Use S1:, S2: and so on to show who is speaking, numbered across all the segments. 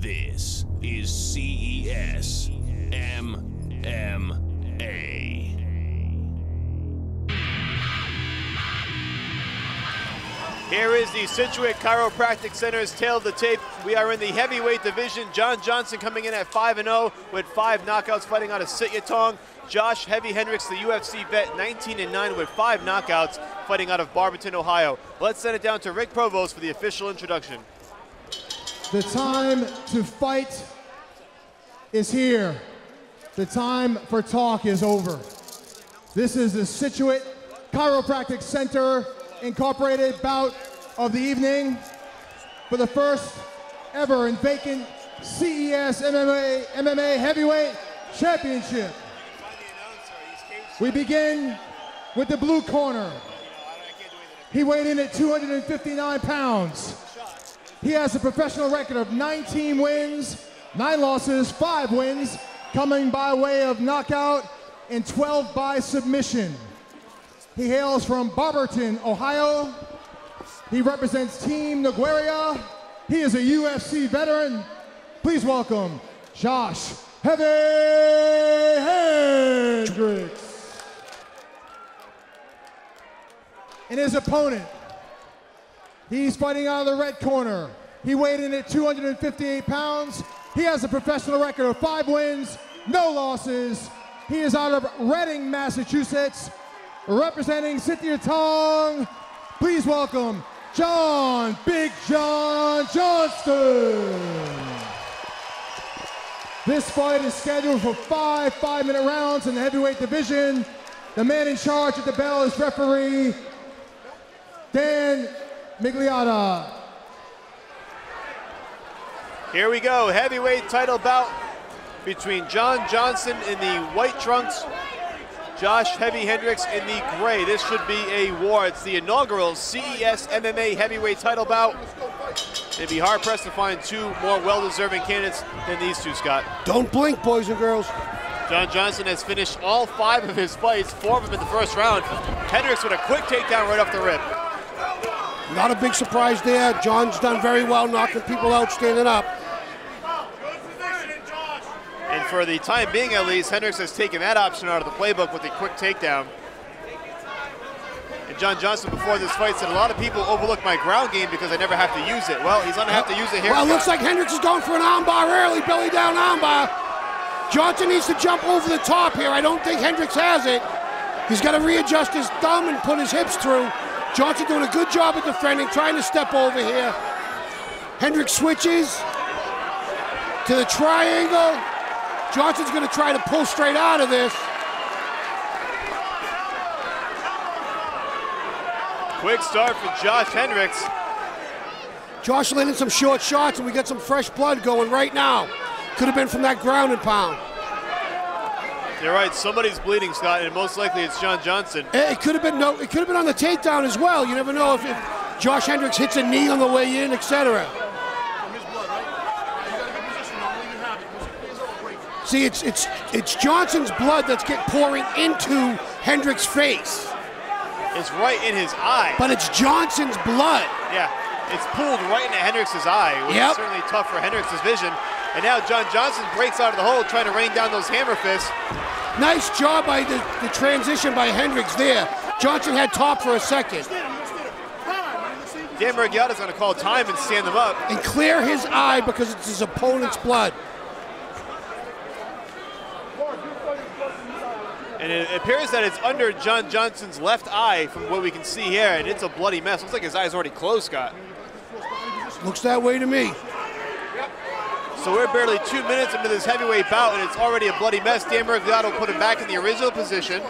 S1: This is CES MMA.
S2: Here is the Situate Chiropractic Center's tale of the tape. We are in the heavyweight division. John Johnson coming in at 5 0 with five knockouts fighting out of Sityodtong. Josh Heavy Hendricks, the UFC vet, 19 and 9 with five knockouts fighting out of Barberton, Ohio. Let's send it down to Rick Provost for the official introduction.
S3: The time to fight is here. The time for talk is over. This is the Situate Chiropractic Center Incorporated bout of the evening for the first ever and vacant CES MMA, MMA Heavyweight Championship. We begin with the blue corner. He weighed in at 259 pounds. He has a professional record of 19 wins, 9 losses, 5 wins, coming by way of knockout and 12 by submission. He hails from Barberton, Ohio. He represents Team Nogueira. He is a UFC veteran. Please welcome Josh Heavy Hendricks. And his opponent, He's fighting out of the red corner. He weighed in at 258 pounds. He has a professional record of five wins, no losses. He is out of Reading, Massachusetts, representing Sityodtong. Please welcome John Big John Johnston. This fight is scheduled for five five-minute rounds in the heavyweight division. The man in charge at the bell is referee Dan Miragliotta.
S2: Here we go, heavyweight title bout between John Johnson in the white trunks, Josh Heavy Hendricks in the gray. This should be a war. It's the inaugural CES MMA heavyweight title bout. They'd be hard pressed to find two more well-deserving candidates than these two, Scott.
S4: Don't blink, boys and girls.
S2: John Johnson has finished all five of his fights, four of them in the first round. Hendricks with a quick takedown right off the rip.
S4: Not a big surprise there. John's done very well knocking people out standing up.
S2: For the time being, at least, Hendricks has taken that option out of the playbook with a quick takedown. And John Johnson, before this fight, said a lot of people overlook my ground game because I never have to use it. Well, he's going to have to use it here.
S4: Well, it looks like Hendricks is going for an armbar early, belly down armbar. Johnson needs to jump over the top here. I don't think Hendricks has it. He's got to readjust his thumb and put his hips through. Johnson doing a good job at defending, trying to step over here. Hendricks switches to the triangle. Johnson's going to try to pull straight out of this.
S2: Quick start for Josh Hendricks.
S4: Josh landing some short shots, and we got some fresh blood going right now. Could have been from that ground and pound.
S2: You're right, somebody's bleeding, Scott, and most likely it's John Johnson.
S4: Eh, It could have been no. It could have been on the takedown as well. You never know if, if Josh Hendricks hits a knee on the way in, etc. See, it's it's it's Johnson's blood that's get pouring into Hendricks' face,
S2: It's right in his eye.
S4: but it's Johnson's blood.
S2: Yeah, it's pulled right into Hendricks' eye, which
S4: Yep.
S2: is certainly tough for Hendricks' vision. And now John Johnson breaks out of the hole trying to rain down those hammer fists.
S4: Nice job by the, the transition by Hendricks there. Johnson had top for a second
S2: Dan Miragliotta's going to call time and stand them up.
S4: and clear his eye because it's his opponent's blood.
S2: And it appears that it's under John Johnson's left eye from what we can see here, and it's a bloody mess. Looks like his eye's already closed, Scott.
S4: Looks that way to me.
S2: So we're barely two minutes into this heavyweight bout, and it's already a bloody mess. Dan will put him back in the original position.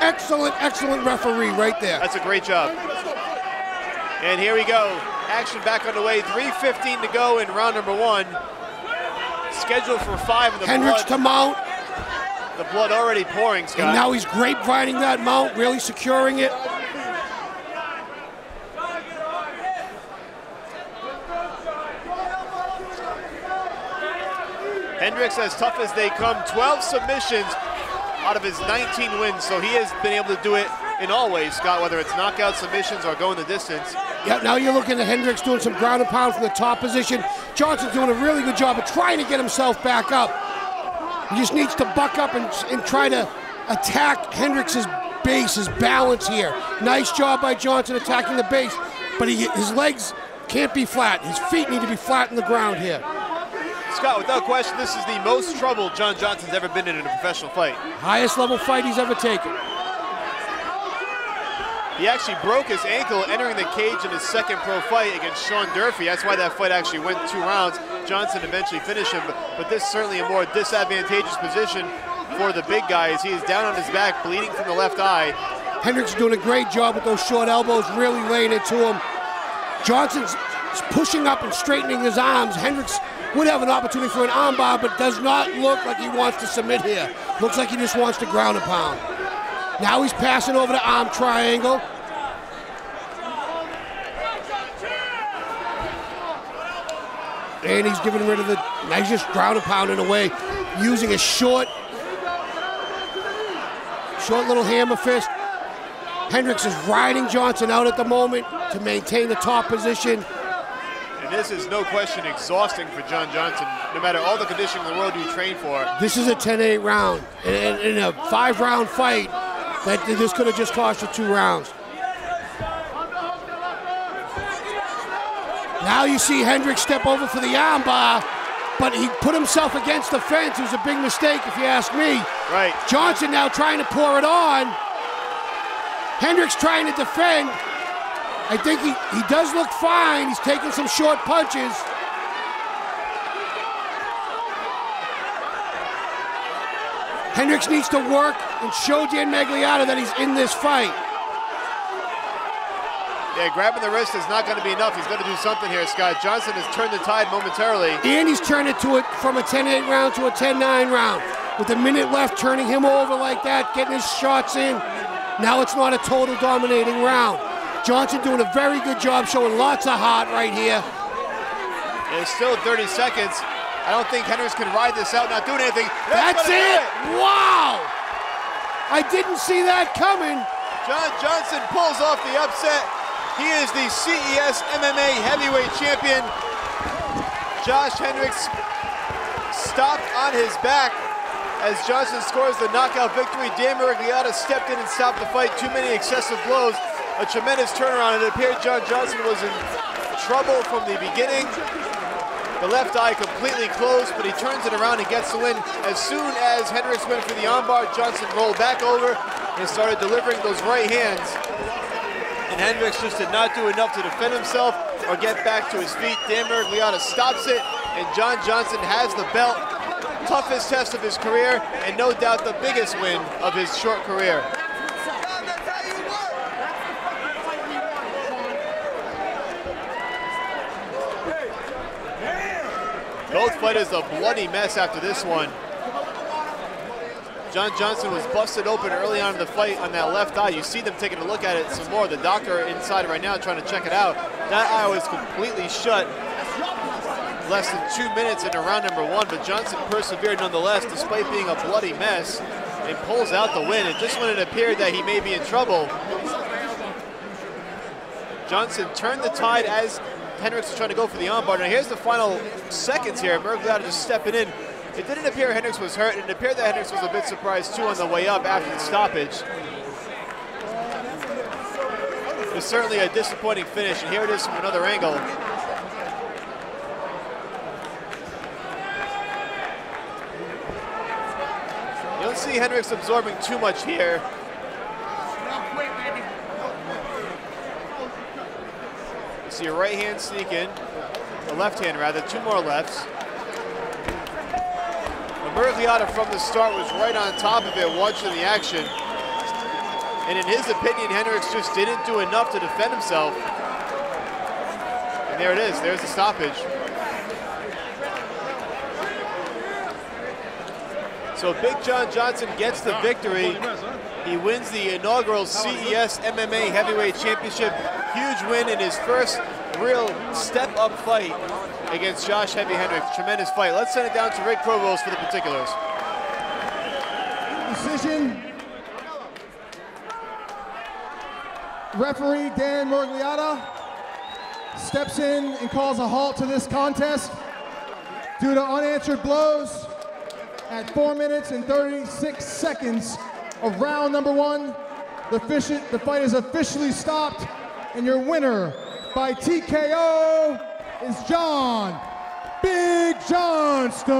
S4: Excellent, excellent referee right there.
S2: That's a great job. And here we go. Action back on the way. 3.15 to go in round number one. Scheduled for five in the
S4: Hendricks
S2: blood.
S4: to mount,
S2: The blood already pouring, Scott.
S4: and now he's grapevining that mount, really securing it.
S2: Hendricks as tough as they come. 12 submissions out of his 19 wins, so he has been able to do it in all ways, Scott, whether it's knockout submissions or going the distance.
S4: Yeah, now you're looking at Hendricks doing some ground and pound from the top position. Johnson's doing a really good job of trying to get himself back up. He just needs to buck up and, and try to attack Hendricks' base, his balance here. Nice job by Johnson attacking the base, but he, his legs can't be flat. His feet need to be flat in the ground here.
S2: Scott, without question, this is the most trouble John Johnson's ever been in in a professional fight.
S4: Highest level fight he's ever taken.
S2: He actually broke his ankle entering the cage in his second pro fight against Sean Durfee. That's why that fight actually went two rounds. Johnson eventually finished him, but, but this is certainly a more disadvantageous position for the big guy as he is down on his back, bleeding from the left eye.
S4: Hendricks is doing a great job with those short elbows, really laying it to him. Johnson's pushing up and straightening his arms. Hendricks would have an opportunity for an armbar, but does not look like he wants to submit here. Looks like he just wants to ground and pound. Now he's passing over the arm triangle. And he's getting rid of the, now he's just ground and pounding away, using a short, short little hammer fist. Hendricks is riding Johnson out at the moment to maintain the top position.
S2: And this is no question exhausting for John Johnson, no matter all the conditioning in the world you train for.
S4: This is a 10-8 round. In, in a five-round fight, that this could have just cost you two rounds. Now you see Hendricks step over for the armbar, but he put himself against the fence. It was a big mistake, if you ask me.
S2: Right.
S4: Johnson now trying to pour it on. Hendricks trying to defend. I think he, he does look fine. He's taking some short punches. Hendricks needs to work and show Dan Miragliotta that he's in this fight.
S2: Yeah, grabbing the wrist is not going to be enough. He's going to do something here, Scott. Johnson has turned the tide momentarily.
S4: And he's turned it to it from a 10-8 round to a 10-9 round. With a minute left, turning him over like that, getting his shots in. Now it's not a total dominating round. Johnson doing a very good job, showing lots of heart right here.
S2: It's still 30 seconds. I don't think Hendricks can ride this out, not doing anything.
S4: That's,
S2: That's
S4: it. Wow! I didn't see that coming.
S2: John Johnson pulls off the upset. He is the CES MMA heavyweight champion. Josh Hendricks stopped on his back as Johnson scores the knockout victory. Dan Miragliotta stepped in and stopped the fight. Too many excessive blows. A tremendous turnaround. It appeared John Johnson was in trouble from the beginning. The left eye completely closed, but he turns it around and gets the win. As soon as Hendricks went for the armbar, Johnson rolled back over and started delivering those right hands. And Hendricks just did not do enough to defend himself or get back to his feet. Danberg Miragliotta stops it, and John Johnson has the belt. Toughest test of his career, and no doubt the biggest win of his short career. Both fighters a bloody mess after this one. John Johnson was busted open early on in the fight on that left eye. You see them taking a look at it some more. The doctor inside right now trying to check it out. That eye was completely shut. Less than two minutes into round number one, but Johnson persevered nonetheless despite being a bloody mess and pulls out the win. And just when it appeared that he may be in trouble, Johnson turned the tide as Hendricks is trying to go for the armbar. Now here's the final seconds here. Miragliotta just stepping in. It didn't appear Hendricks was hurt, and it appeared that Hendricks was a bit surprised too on the way up after the stoppage. It's certainly a disappointing finish, and here it is from another angle. You don't see Hendricks absorbing too much here. See a right hand sneak in, a left hand rather, two more lefts. Miragliotta from the start was right on top of it watching the action. And in his opinion, Hendricks just didn't do enough to defend himself. And there it is, there's the stoppage. So Big John Johnson gets the victory. He wins the inaugural CES MMA Heavyweight Championship. Huge win in his first real step-up fight against Josh Heavy Hendricks. Tremendous fight. Let's send it down to Rick Provost for the particulars.
S3: Decision. Referee Dan Miragliotta. steps in and calls a halt to this contest due to unanswered blows at 4 minutes and 36 seconds of round number one. The fight is officially stopped, and your winner by TKO is John Big Johnston.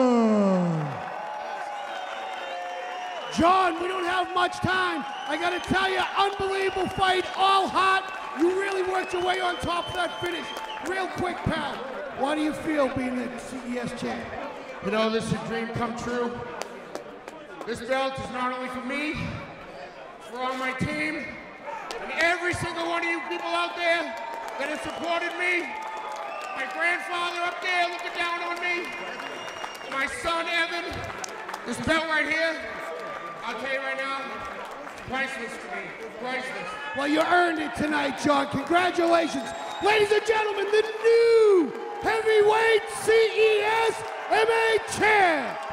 S4: John, we don't have much time. I gotta tell you, unbelievable fight, all hot. You really worked your way on top of that finish. Real quick, pal. Why do you feel being the CES champ?
S5: You know, this is a dream come true. This belt is not only for me, for all my team, and every single one of you people out there that have supported me. My grandfather up there looking down on me. My son, Evan. This belt right here, I'll tell you right now, priceless to me. Priceless.
S4: Well, you earned it tonight, John. Congratulations. Ladies and gentlemen, the new heavyweight CES MMA champ.